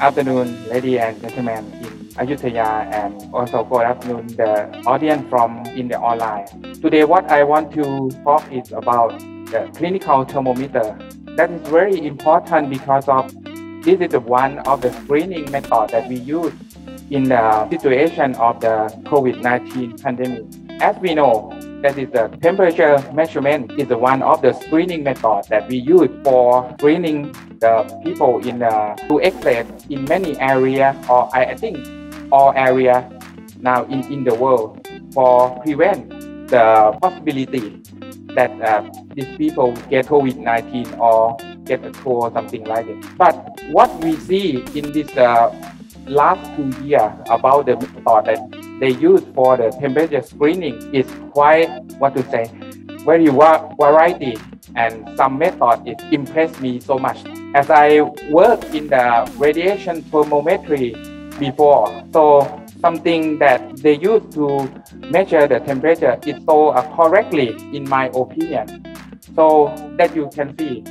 afternoon, ladies and gentlemen in Ayutthaya and also good afternoon the audience from in the online. Today what I want to talk is about the clinical thermometer. That is very important because of this is one of the screening method that we use in the situation of the COVID-19 pandemic. As we know, that is the temperature measurement is one of the screening methods that we use for screening the people in the to access in many area or I, think all area now in, in the world for prevent the possibility that uh, these people get COVID-19 or get a or something like that. But what we see in this uh, last two years about the method that they use for the temperature screening is quite, what to say, very variety and some method it impressed me so much. As I work in the radiation thermometry before, so something that they use to measure the temperature is so uh, correctly in my opinion. So that you can see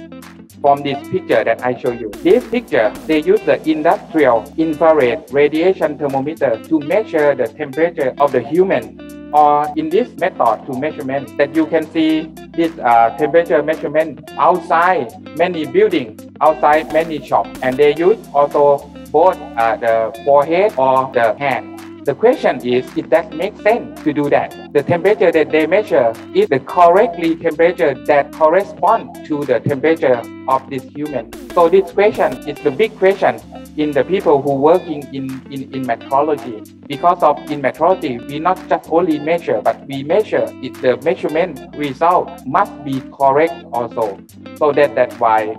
from this picture that I show you. This picture, they use the industrial infrared radiation thermometer to measure the temperature of the human. Or in this method to measurement that you can see this uh, temperature measurement outside many buildings, outside many shops and they use also both uh, the forehead or the hand the question is, if that makes sense to do that. The temperature that they measure is the correctly temperature that corresponds to the temperature of this human. So this question is the big question in the people who working in, in, in metrology. Because of in metrology, we not just only measure, but we measure if the measurement result must be correct also. So that that's why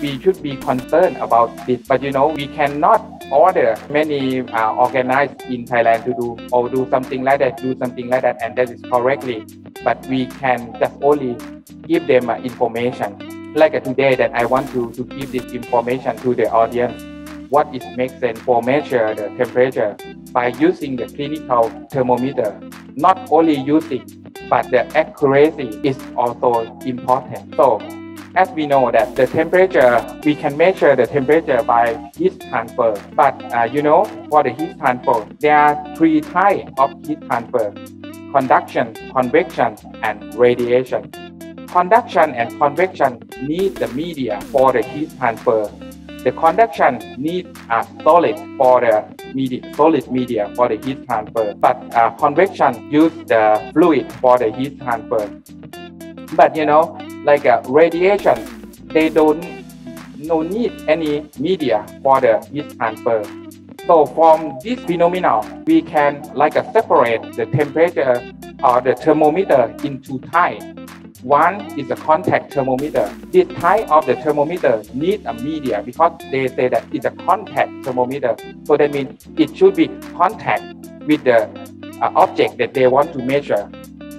we should be concerned about this. But you know, we cannot order many uh, organized in Thailand to do or do something like that, do something like that, and that is correctly. But we can just only give them uh, information. Like uh, today, that I want to, to give this information to the audience. What is makes sense for measure the temperature by using the clinical thermometer. Not only using, but the accuracy is also important. So as we know that the temperature, we can measure the temperature by heat transfer. But uh, you know, for the heat transfer, there are three types of heat transfer. Conduction, convection, and radiation. Conduction and convection need the media for the heat transfer. The conduction needs a solid for the media, solid media for the heat transfer, but uh, convection use the fluid for the heat transfer. But you know, like a radiation, they don't no need any media for the heat transfer. So from this phenomenon, we can like a separate the temperature or the thermometer into types. One is a contact thermometer. This type of the thermometer needs a media because they say that it's a contact thermometer. So that means it should be contact with the uh, object that they want to measure.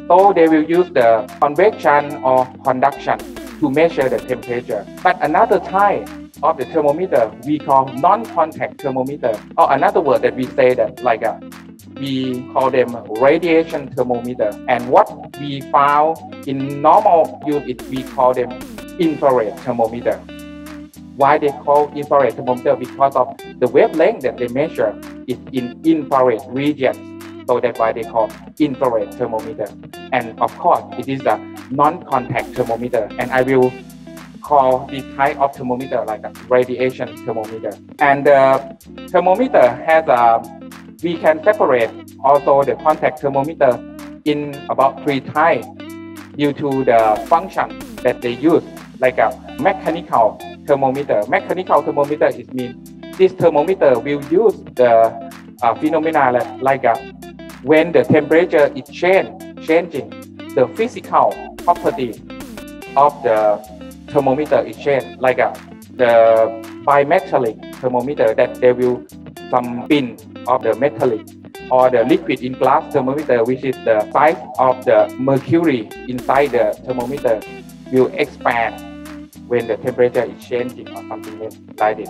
So they will use the convection or conduction to measure the temperature. But another type of the thermometer we call non-contact thermometer, or another word that we say that like a, we call them radiation thermometer. And what we found in normal use it we call them infrared thermometer. Why they call infrared thermometer? Because of the wavelength that they measure is in infrared regions. So that's why they call infrared thermometer. And of course, it is a non-contact thermometer. And I will call this type of thermometer like a radiation thermometer. And the thermometer has a, we can separate also the contact thermometer in about three types due to the function that they use, like a mechanical thermometer. Mechanical thermometer is mean this thermometer will use the uh, phenomena like, like a when the temperature is changing, the physical property of the thermometer is changed, like uh, the bimetallic thermometer that there will some pin of the metallic or the liquid in glass thermometer, which is the size of the mercury inside the thermometer, will expand when the temperature is changing or something like this.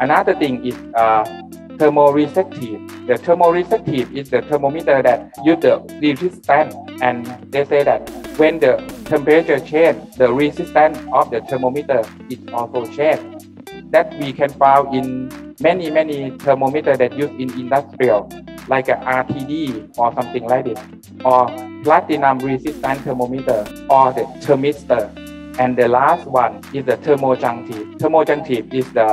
Another thing is uh, thermoresistive. The thermoresistive is the thermometer that use the resistance and they say that when the temperature change, the resistance of the thermometer is also change. That we can find in many many thermometer that used in industrial like a RTD or something like this or platinum resistant thermometer or the thermistor and the last one is the thermojunctive thermojunctive is the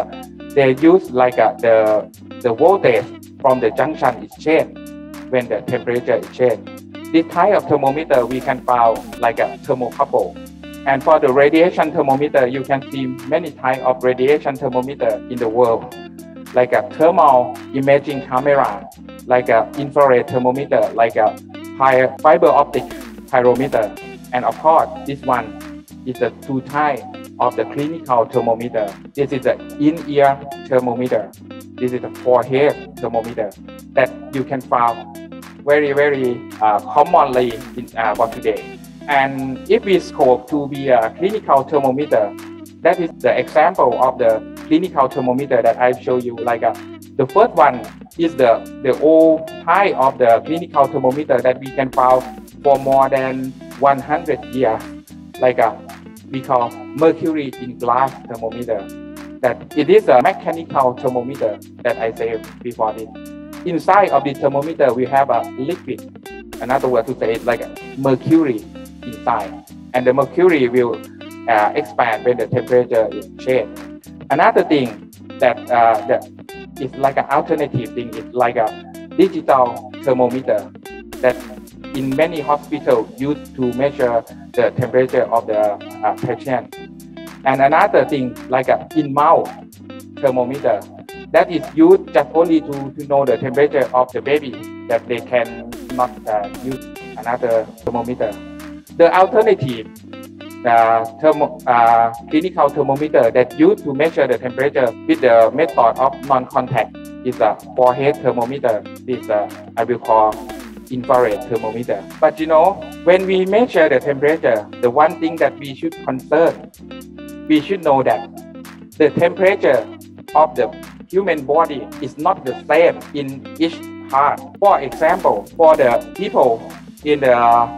they use like a, the the voltage from the junction is changed when the temperature is changed this type of thermometer we can found like a thermocouple and for the radiation thermometer, you can see many types of radiation thermometer in the world, like a thermal imaging camera, like a infrared thermometer, like a fiber optic pyrometer. And of course, this one is the two type of the clinical thermometer. This is the in-ear thermometer. This is the forehead thermometer that you can find very, very uh, commonly in, uh, today. And if we scope to be a clinical thermometer, that is the example of the clinical thermometer that I show you. Like uh, the first one is the, the old type of the clinical thermometer that we can find for more than 100 years. Like uh, we call mercury in glass thermometer. That it is a mechanical thermometer that I said before this. Inside of the thermometer, we have a liquid. Another word to say it like mercury inside and the mercury will uh, expand when the temperature is changed. Another thing that, uh, that is like an alternative thing is like a digital thermometer that in many hospitals used to measure the temperature of the uh, patient. And another thing like a in-mouth thermometer that is used just only to, to know the temperature of the baby that they can not uh, use another thermometer. The alternative, the thermo, uh, clinical thermometer that used to measure the temperature with the method of non-contact is a forehead thermometer. This uh, I will call infrared thermometer. But you know, when we measure the temperature, the one thing that we should concern, we should know that the temperature of the human body is not the same in each part. For example, for the people in the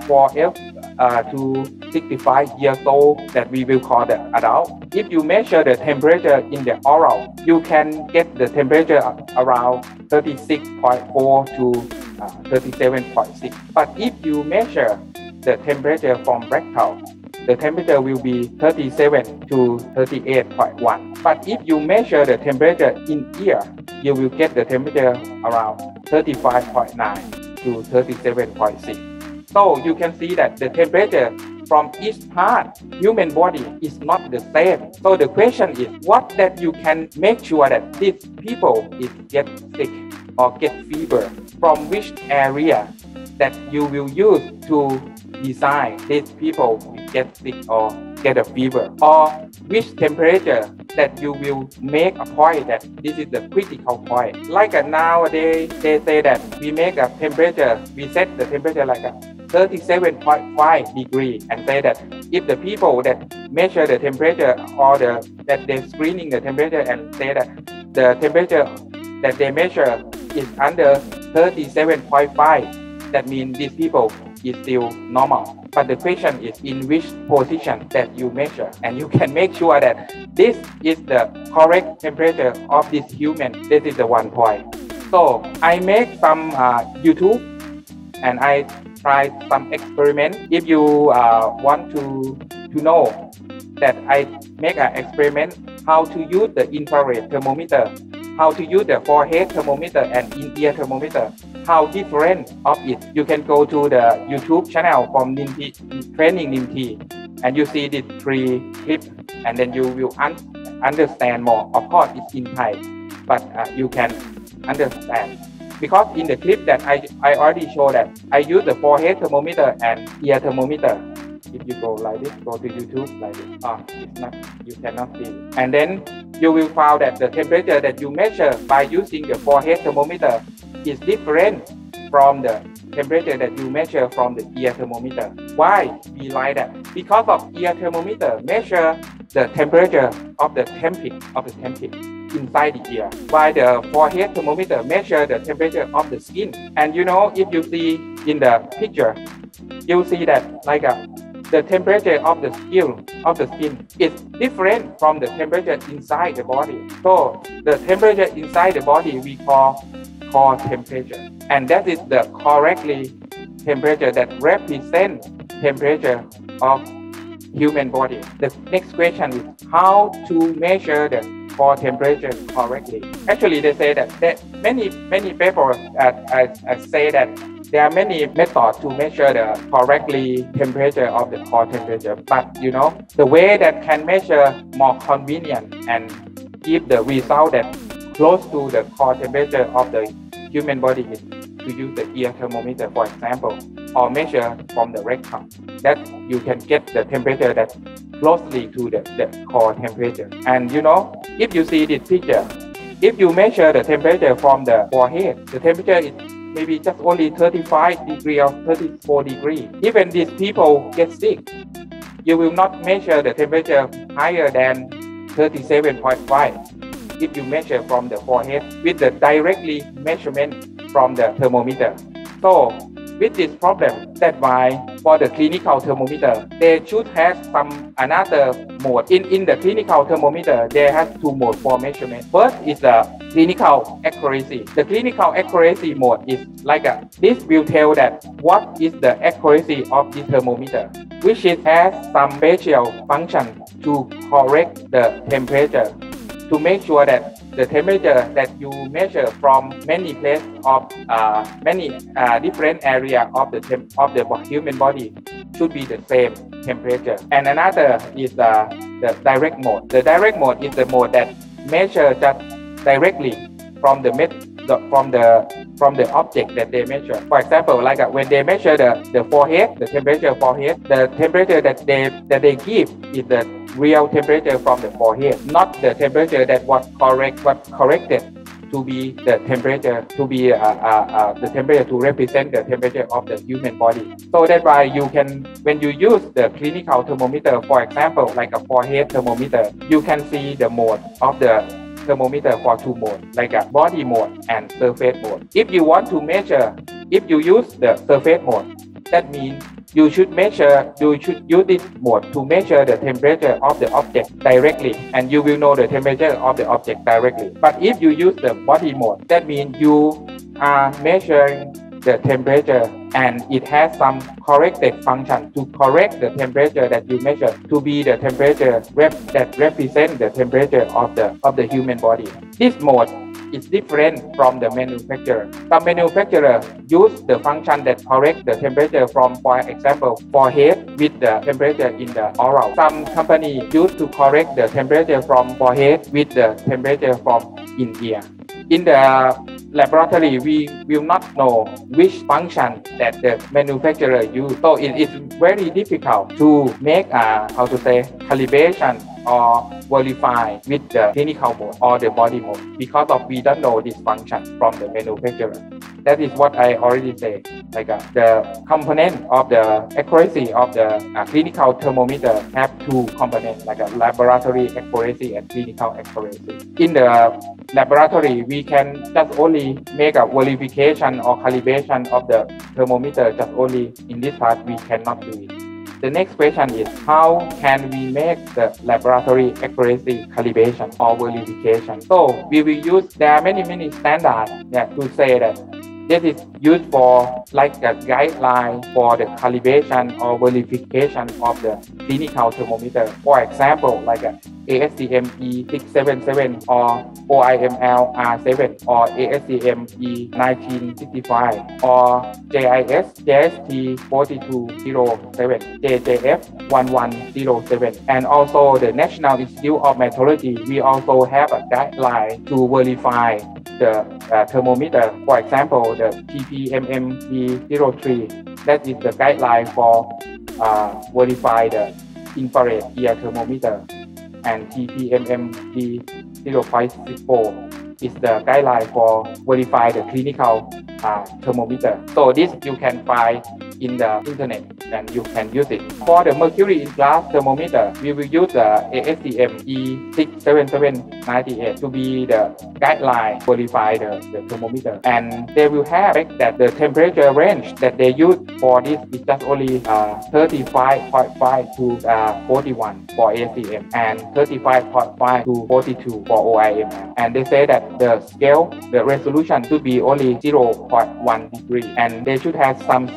4F uh, to 65 years old that we will call the adult. If you measure the temperature in the oral, you can get the temperature around 36.4 to uh, 37.6. But if you measure the temperature from rectal, the temperature will be 37 to 38.1. But if you measure the temperature in ear, you will get the temperature around 35.9 to 37.6. So you can see that the temperature from each part human body is not the same. So the question is what that you can make sure that these people is get sick or get fever from which area that you will use to design these people get sick or get a fever or which temperature that you will make a point that this is the critical point. Like uh, nowadays they say that we make a temperature, we set the temperature like a 37.5 degree and say that if the people that measure the temperature or the that they're screening the temperature and say that the temperature that they measure is under 37.5 that means these people is still normal. But the question is in which position that you measure. And you can make sure that this is the correct temperature of this human. This is the one point. So i make some uh, youtube and i try some experiment. If you uh, want to, to know that I make an experiment how to use the infrared thermometer, how to use the forehead thermometer and in-ear thermometer, how different of it. You can go to the YouTube channel from NIMT, Training NIMT and you see these three clips and then you will un understand more. Of course, it's in Thai, but uh, you can understand because in the clip that I, I already showed that I use the forehead thermometer and ear thermometer. If you go like this, go to YouTube like this. Ah, it's not, you cannot see. And then you will find that the temperature that you measure by using the forehead thermometer is different from the temperature that you measure from the ear thermometer. Why we like that? Because of ear thermometer measure the temperature of the temperature of the temperature inside the ear, while the forehead thermometer measure the temperature of the skin. And you know, if you see in the picture, you see that like a, the temperature of the skin of the skin is different from the temperature inside the body. So the temperature inside the body we call core temperature, and that is the correctly temperature that represents temperature of human body. The next question is how to measure the core temperature correctly. Actually, they say that there, many many papers uh, uh, say that there are many methods to measure the correctly temperature of the core temperature. But you know, the way that can measure more convenient and give the result that close to the core temperature of the human body is to use the ear thermometer, for example, or measure from the rectum. That you can get the temperature that closely to the, the core temperature. And you know, if you see this picture, if you measure the temperature from the forehead, the temperature is maybe just only 35 degree or 34 degree. Even these people get sick, you will not measure the temperature higher than 37.5 if you measure from the forehead with the directly measurement from the thermometer. So with this problem, that's why for the clinical thermometer, they should have some another mode. In, in the clinical thermometer, there has two modes for measurement. First is the clinical accuracy. The clinical accuracy mode is like a, this will tell that what is the accuracy of the thermometer, which it has some special function to correct the temperature to make sure that the temperature that you measure from many places of uh, many uh, different area of the of the human body should be the same temperature. And another is uh, the direct mode. The direct mode is the mode that measure just directly from the, the from the from the object that they measure. For example, like uh, when they measure the, the forehead, the temperature forehead, the temperature that they that they give is the real temperature from the forehead, not the temperature that was correct was corrected to be the temperature to be uh, uh, uh, the temperature to represent the temperature of the human body. So that's why you can when you use the clinical thermometer, for example, like a forehead thermometer, you can see the mode of the thermometer for two modes, like a body mode and surface mode. If you want to measure, if you use the surface mode, that means you should measure, you should use this mode to measure the temperature of the object directly, and you will know the temperature of the object directly. But if you use the body mode, that means you are measuring the temperature and it has some corrected function to correct the temperature that you measure to be the temperature rep that represent the temperature of the of the human body. This mode is different from the manufacturer. Some manufacturer use the function that correct the temperature from, for example, forehead with the temperature in the oral. Some company use to correct the temperature from forehead with the temperature from in ear. In the laboratory, we will not know which function that the manufacturer use. So it is very difficult to make a, how to say, calibration or verify with the clinical mode or the body mode because of we don't know this function from the manufacturer. That is what I already said. Like uh, the component of the accuracy of the uh, clinical thermometer have two components, like a laboratory accuracy and clinical accuracy. In the laboratory, we can just only make a verification or calibration of the thermometer just only in this part we cannot do it. The next question is how can we make the laboratory accuracy calibration or verification? So we will use, there are many, many standards yeah, to say that this is used for like a guideline for the calibration or verification of the clinical thermometer. For example, like a ASTM E677 or OIML R7 or ASTM E1965 or JIS JST 4207 JJF 1107 and also the National Institute of Metrology we also have a guideline to verify the uh, thermometer for example the TPMMP03 that is the guideline for uh, verify the infrared ear thermometer and TPMMP 0564 is the guideline for verify the clinical uh, thermometer. So this you can find in the internet and you can use it. For the mercury in glass thermometer, we will use the ASTM E67798 to be the guideline qualify the, the thermometer. And they will have that the temperature range that they use for this is just only uh, 35.5 to uh, 41 for ASTM and 35.5 to 42 for OIM. And they say that the scale, the resolution should be only 0.1 degree and they should have some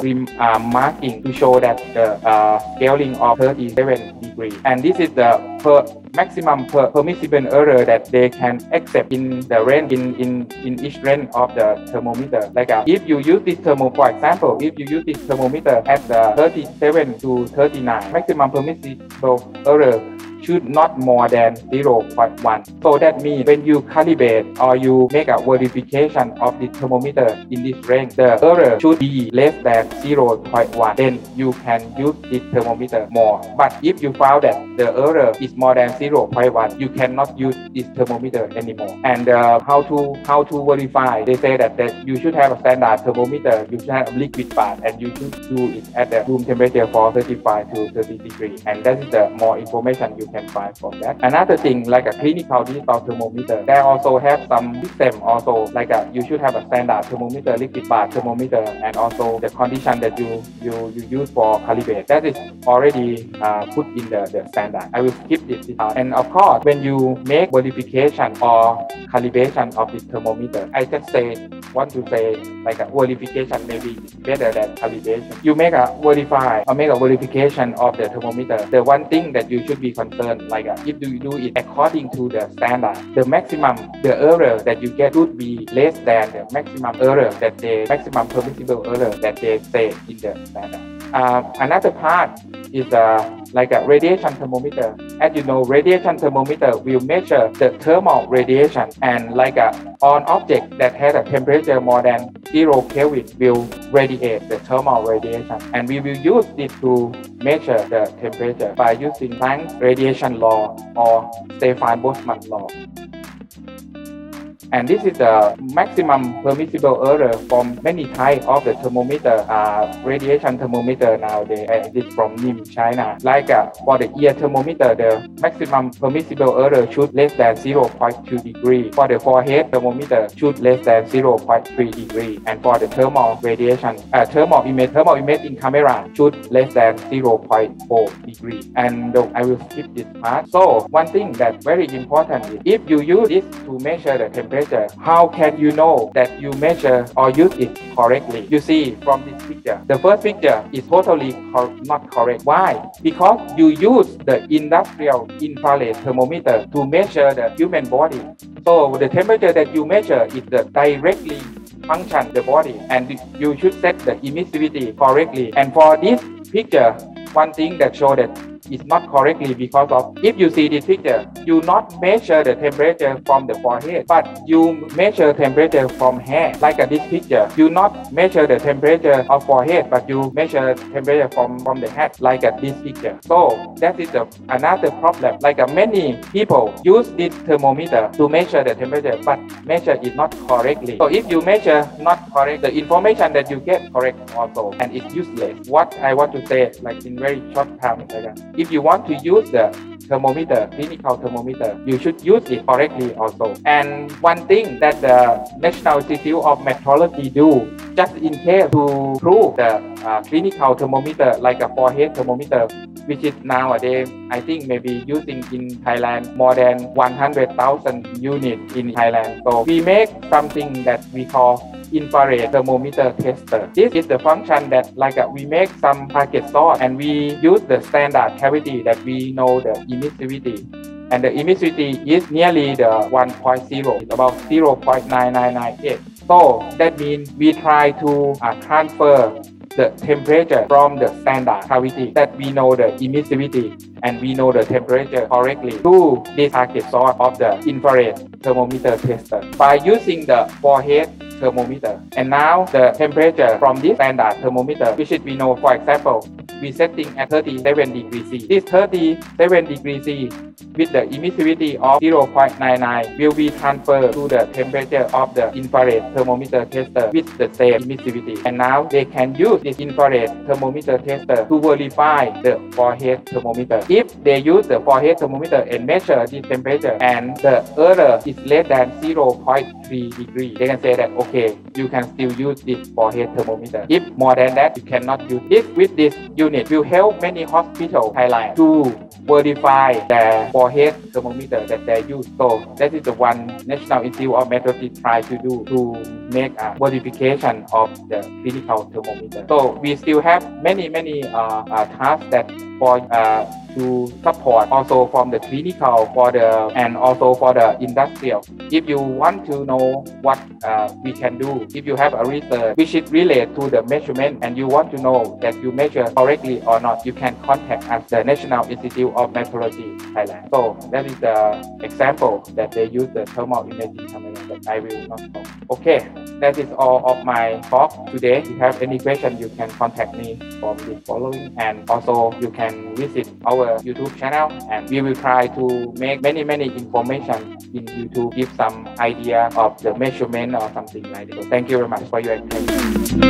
special are marking to show that the uh, scaling of 37 degree. And this is the per maximum per permissible error that they can accept in the range in, in, in each range of the thermometer. Like uh, if you use this thermometer, for example, if you use this thermometer at the 37 to 39, maximum permissible error should not more than 0.1. So that means when you calibrate or you make a verification of the thermometer in this range, the error should be less than 0.1. Then you can use this thermometer more. But if you found that the error is more than 0.1, you cannot use this thermometer anymore. And uh, how to how to verify? They say that, that you should have a standard thermometer. You should have a liquid bath, and you should do it at the room temperature for 35 to 30 degrees. And that is the more information you can find from that. Another thing like a clinical digital thermometer, they also have some system also like a, you should have a standard thermometer, liquid bath thermometer, and also the condition that you you, you use for calibrate. That is already uh, put in the, the standard. I will skip Uh, and of course, when you make verification or calibration of this thermometer, I just say want to say like a verification maybe better than calibration. You make a verify or make a verification of the thermometer. The one thing that you should be concerned like uh, if you do it according to the standard, the maximum the error that you get would be less than the maximum error that the maximum permissible error that they say in the standard. Uh, another part is uh, like a radiation thermometer. As you know, radiation thermometer will measure the thermal radiation and like a on object that has a temperature more than zero Kelvin will radiate the thermal radiation. And we will use this to measure the temperature by using Planck's radiation law or Stefan Boltzmann law. And this is the maximum permissible error from many types of the thermometer, uh, radiation thermometer nowadays. Uh, this from NIM, China. Like uh, for the ear thermometer, the maximum permissible error should less than 0.2 degree. For the forehead thermometer, should less than 0.3 degree. And for the thermal radiation, uh, thermal image, thermal image in camera should less than 0.4 degree. And uh, I will skip this part. So one thing that's very important is if you use this to measure the temperature How can you know that you measure or use it correctly? You see from this picture. The first picture is totally cor- not correct. Why? Because you use the industrial infrared thermometer to measure the human body. So the temperature that you measure is the directly function the body and you should set the emissivity correctly. And for this picture, one thing that show that is not correctly because of if you see this picture, you not measure the temperature from the forehead, but you measure temperature from hair. Like uh, this picture, you not measure the temperature of forehead, but you measure temperature from, from the head, like uh, this picture. So that is a, another problem. Like uh, many people use this thermometer to measure the temperature, but measure it not correctly. So if you measure not correct, the information that you get correct also, and it's useless. What I want to say, like in very short time, like, uh, if you want to use the thermometer, clinical thermometer, you should use it correctly also. And one thing that the National Institute of Metrology do, just in case to prove the uh, clinical thermometer, like a forehead thermometer, which is nowadays, I think maybe using in Thailand more than 100,000 units in Thailand. So we make something that we call infrared thermometer tester. This is the function that like uh, we make some target source and we use the standard cavity that we know the emissivity. And the emissivity is nearly the 1.0, it's about 0.9998. So that means we try to uh, transfer the temperature from the standard cavity that we know the emissivity and we know the temperature correctly to this target source of the infrared thermometer tester by using the forehead thermometer. And now the temperature from this standard thermometer, which we know, for example, we setting at 37 degrees C. This 37 degrees C with the emissivity of 0.99 will be transferred to the temperature of the infrared thermometer tester with the same emissivity. And now they can use this infrared thermometer tester to verify the forehead thermometer. If they use the forehead thermometer and measure this temperature and the error is less than 0.3 degree, they can say that okay, you can still use this forehead thermometer. If more than that, you cannot use it. With this unit will help many hospitals Thailand to verify their forehead thermometer that they use. So that is the one National Institute of Metrology try to do to make a verification of the clinical thermometer. So we still have many many uh, uh, tasks that for uh, to support also from the clinical for the and also for the industrial. If you want to know what uh, we can do, if you have a research which is related to the measurement and you want to know that you measure correctly or not, you can contact us, the National Institute of Metrology Thailand. So that is the example that they use the thermal imaging camera I will not talk. Okay, that is all of my talk today. If you have any question, you can contact me from the following and also you can visit our our YouTube channel and we will try to make many many information in YouTube give some idea of the measurement or something like that. So thank you very much for your attention.